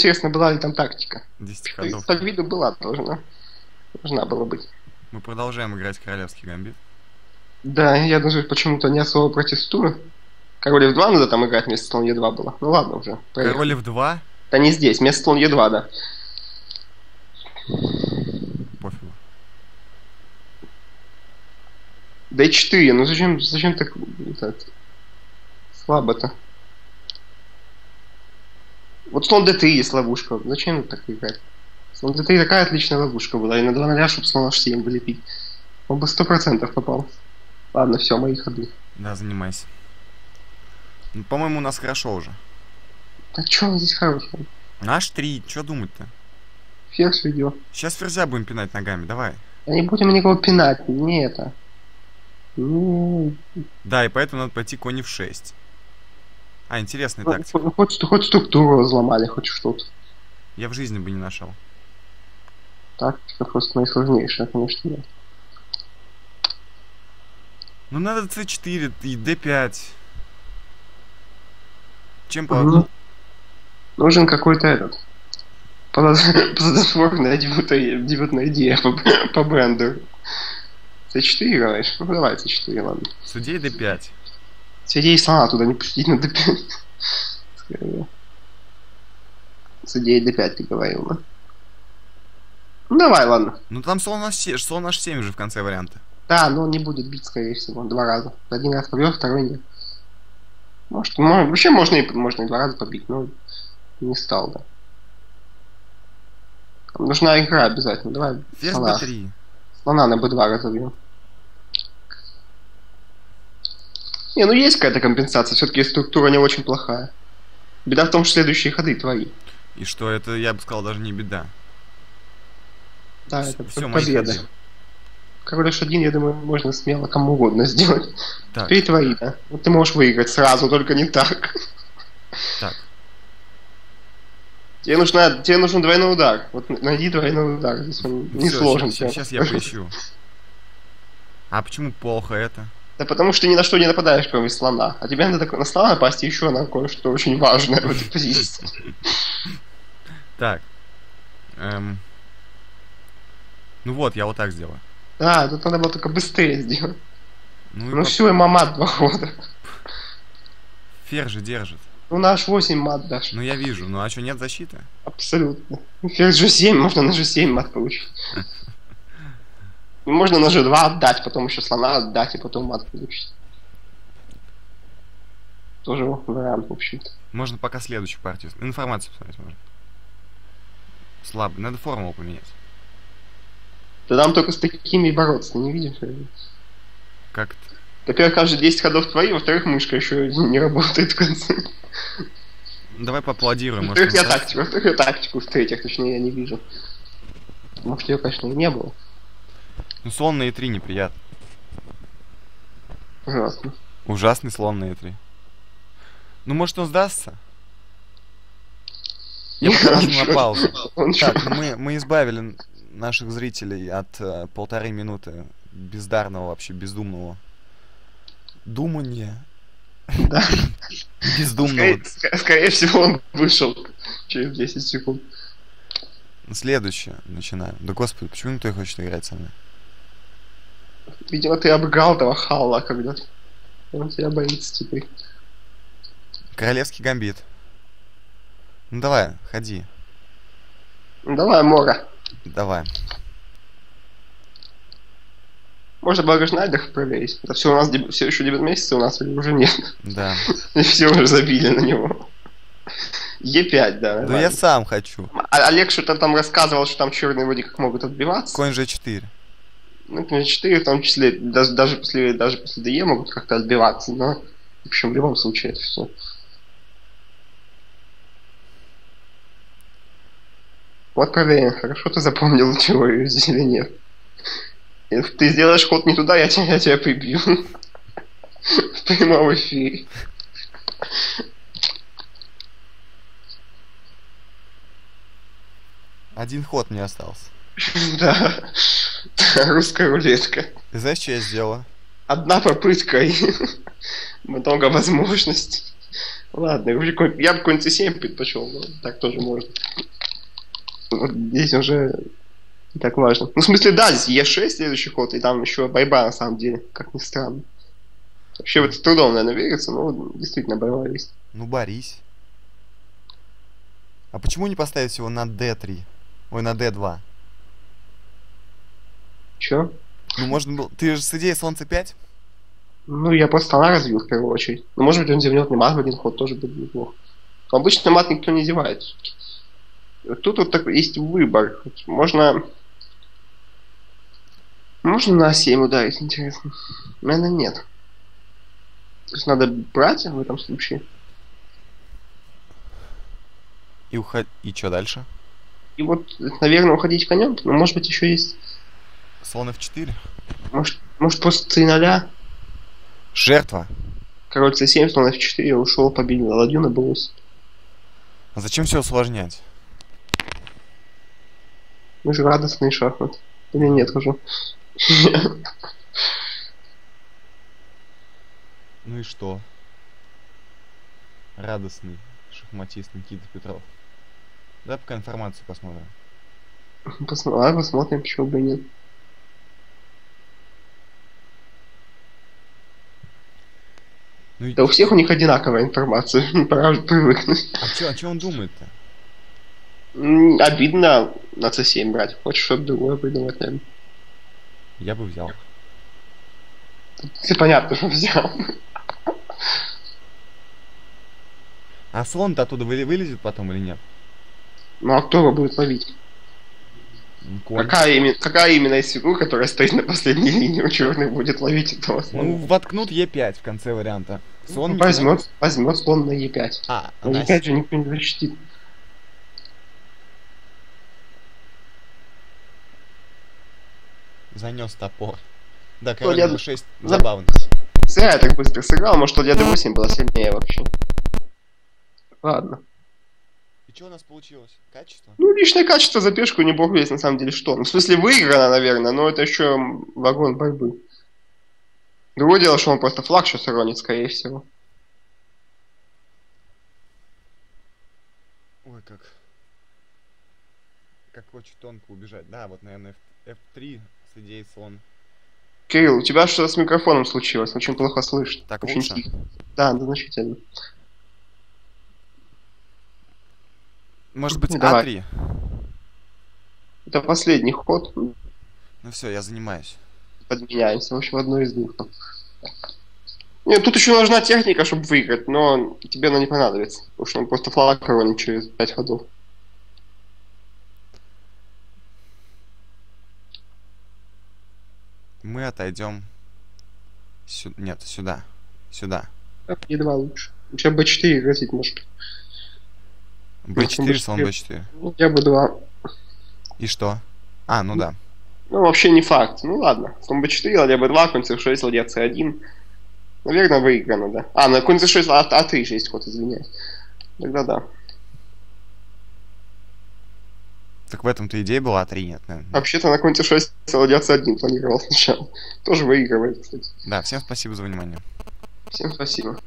интересно, была ли там тактика. 10 То есть, ходов. По виду была должна. Должна была быть. Мы продолжаем играть королевский гамбит. Да, я даже почему-то не особо протестую. Король F2 надо там играть вместо слон Е2 было. Ну ладно уже. проехали. Король F2? Да не здесь, вместо слон Е2, да. Пофигу. D4, ну зачем, зачем так это, слабо-то? Вот слон D3 есть ловушка, зачем так играть? Слон D3 такая отличная ловушка была, и на 2 0 чтобы слон H7 вылепить. Он бы 100% попал. Ладно, все, мои ходы. Да, занимайся. Ну, по-моему, у нас хорошо уже. Так что здесь хорошего? Наш 3, что думать-то? Ферзь ведет. Сейчас ферзя будем пинать ногами, давай. Да не будем никого пинать, не это. Ну, Да, и поэтому надо пойти конь в 6. А, интересная ну, тактика. хоть, хоть, хоть структуру взломали, хоть что-то. Я в жизни бы не нашел. Тактика просто наисложнейшая, конечно, да. Ну надо c4 и d5. Чем по... Ну, Нужен какой-то этот дебютная, дебютная идея по, по бренду. C4 играешь? Ну давай C4, ладно. Судей d5. Судей слона туда не пустить на D5. Скорее. Судей D5 ты говорил, да? Ну давай, ладно. Ну там слон h7, слон h7 уже в конце варианта. Да, но он не будет бить, скорее всего, два раза. Один раз побьет, второй нет. Может, мо- вообще можно и, можно и два раза побить, но не стал, да. Там нужна игра обязательно. Давай Ферзь слона. b3. Слона на b2 разобьем. Не, ну есть какая-то компенсация, все-таки структура не очень плохая. Беда в том, что следующие ходы твои. И что это, я бы сказал, даже не беда. Да, это мои победа. ходы. Король H1, я думаю, можно смело кому угодно сделать. Так, Теперь твои, да. Вот ты можешь выиграть сразу, только не так. так. Тебе, нужна, тебе нужен двойной удар. Вот найди двойной удар. Здесь он не сложен. прям. Сейчас я поищу. А почему плохо это? Да потому что ни на что не нападаешь, кроме слона. А тебе надо на слона напасть и еще на кое-что очень важное в этой позиции. Так. Эм. Ну вот, я вот так сделаю. Да, тут надо было только быстрее сделать. Ну, и Ну по- все, и мамат два хода. ферзь же держит. Ну на H8 мат дашь. Ну я вижу, ну а что, нет защиты? Абсолютно. Ферзь G7, можно на G7 мат получить. Можно на G2 отдать, потом еще слона отдать, и потом мат получить. Тоже вариант, в общем-то. Можно пока следующую партию. Информацию посмотреть можно. Слабый. Надо формулу поменять. Да нам только с такими бороться, не видишь? Как это? Во-первых, каждые 10 ходов твои, во-вторых, мышка еще не работает в конце. Давай поаплодируем. Во-вторых, я тактику, во-вторых, я тактику, в-третьих, точнее, я не вижу. Может, ее, конечно, и не было. Ну слон на e3 неприятно. Ужасно. Ужасный слон на e3. Ну может он сдастся? Я нажму на паузу. Так, мы, мы избавили наших зрителей от э, полторы минуты бездарного вообще, бездумного думания. Да. Бездумного. Скорее, ск- скорее всего, он вышел через 10 секунд. Следующее начинаем. Да господи, почему никто не хочет играть со мной? Видимо, ты обыграл этого Халла когда-то. Он тебя боится теперь. Королевский гамбит. Ну давай, ходи. Ну, давай, Мора. Давай. Можно Благожнайдер проверить. Это все у нас деб- все еще дебют месяца у нас уже нет. Да. И все уже забили на него. Е5, да. Да я сам хочу. А- Олег что-то там рассказывал, что там черные вроде как могут отбиваться. Конь G4. Ну, конечно, 4 в том числе, даже, даже после, даже после ДЕ могут как-то отбиваться, но, в общем, в любом случае это все. Вот проверим, хорошо ты запомнил, чего ее здесь или нет. Если ты сделаешь ход не туда, я тебя, я тебя прибью. В прямом эфире. Один ход мне остался. Да. Русская рулетка. Ты знаешь, что я сделала? Одна попытка и много возможностей. Ладно, я бы какой-нибудь c7 предпочел, но так тоже можно. Вот здесь уже не так важно. Ну, в смысле, да, здесь e6 следующий ход, и там еще борьба, на самом деле, как ни странно. Вообще, вот с трудом, наверное, верится, но действительно борьба есть. Ну, борись. А почему не поставить его на D3? Ой, на D2? Че? Ну, можно было... Ты же с идеей Солнце 5? Ну, я просто она развил в первую очередь. Ну, может быть, он зевнет мне мат в один ход, тоже будет неплохо. Но обычно мат никто не зевает. Тут вот такой есть выбор. Можно... Можно на 7 ударить, интересно. Наверное, нет. То есть надо брать в этом случае. И уход... И что дальше? И вот, наверное, уходить конем. Но может быть еще есть... Слон F4? Может, может просто 3 0 Жертва. Король c7, слон f4, ушел, победил ладью на бонус. А зачем все усложнять? Мы же радостный шахмат. Или нет уже? Ну и что? Радостный шахматист Никита Петров. Давай пока информацию посмотрим. Посмо- Давай посмотрим, почему бы и нет. Ну. Да у всех у них одинаковая информация. Пора привыкнуть. А чё, а чё он думает-то? Обидно на c7 брать. Хочешь что-то другое придумать, наверное. Я бы взял. Все понятно, что взял. А слон-то оттуда вылезет потом или нет? Ну а кто его будет ловить? Конь. Какая, именно, какая именно из фигур, которая стоит на последней линии у черных, будет ловить этого слона? Ну, воткнут Е5 в конце варианта. Слон Ну, возьмет, возьмет слон на e5. А, На она e5 же никто не защитит. занес топор. Да, Ну, король я- d6 за- забавно. Зря я так быстро сыграл, может, ладья d8 была сильнее вообще. Ладно. И что у нас получилось? Качество? Ну, личное качество за пешку не бог весь на самом деле что. Ну, в смысле, выиграно, наверное, но это еще вагон борьбы. Другое дело, что он просто флаг сейчас уронит, скорее всего. Ой, как... Как очень тонко убежать. Да, вот, наверное, F- F3 с идеей слон. Кирилл, у тебя что с микрофоном случилось? Очень плохо слышно. Так Очень лучше? тихо. Да, значительно. Может быть, Ну, давай. А3? Это последний ход. Ну все, я занимаюсь. Подменяемся. В общем, одно из двух. Нет, тут еще нужна техника, чтобы выиграть, но тебе она не понадобится. Потому что он просто флаг уронит через 5 ходов. Мы отойдем... Сю... Нет, сюда. Сюда. Едва лучше. У тебя b4 грозить может. B4, слон B4. B4. Ну, Я бы 2. И что? А, ну да. Ну, вообще не факт. Ну ладно. Слон b4, ладья b2, конь c6, ладья c1. Наверное, выиграно, да. А, на конь c6, а, а3 же есть ход, извиняюсь. Тогда да. Так в этом-то идея была А3, нет, наверное. Вообще-то на конь c6 ладья c1 планировал сначала. Тоже выигрывает, кстати. Да, всем спасибо за внимание. Всем спасибо.